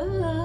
love.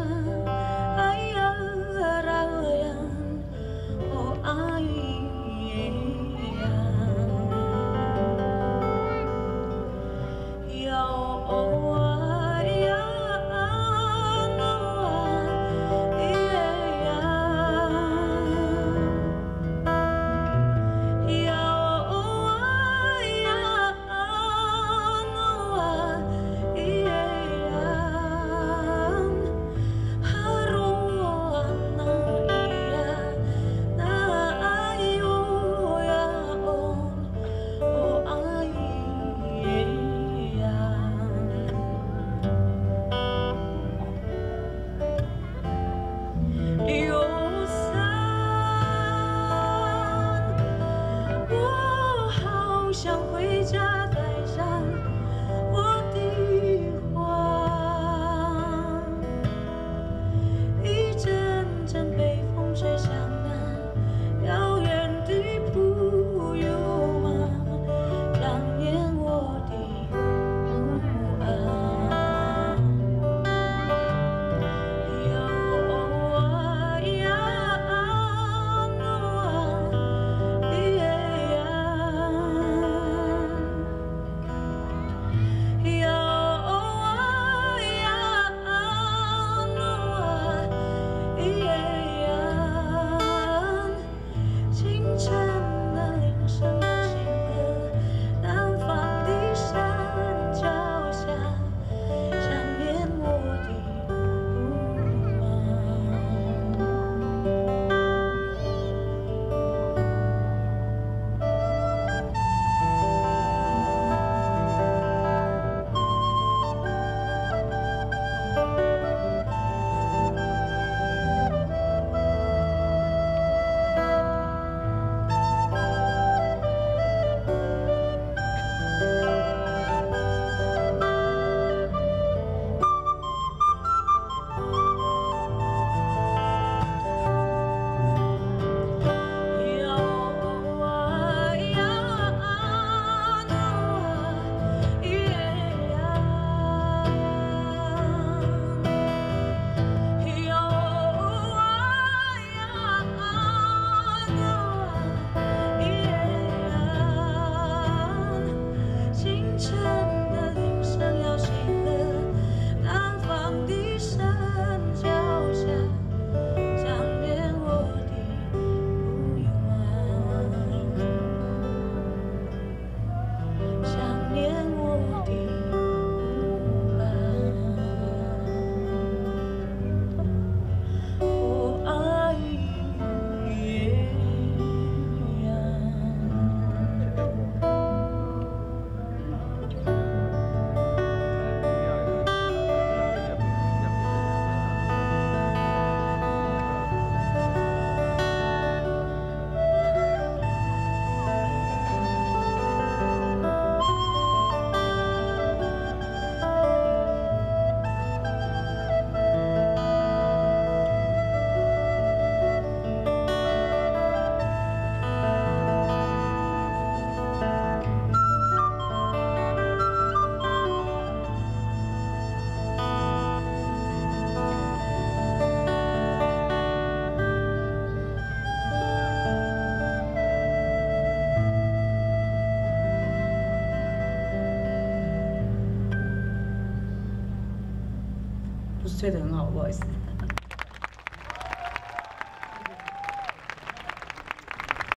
不是吹得很好，不好意思。